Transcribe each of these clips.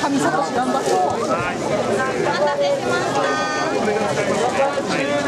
神様頑張って。お待たせしました。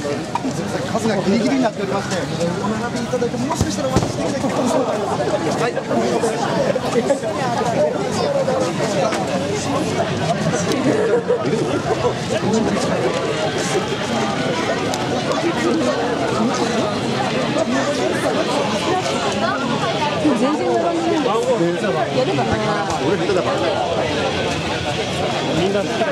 数がギリギリになっておりまして、お並びいただいて、もしかしたら私的な可能性もあります。はい。全然並んでないやればな俺下手だから。みんな好きだ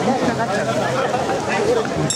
見ながらなっちゃった。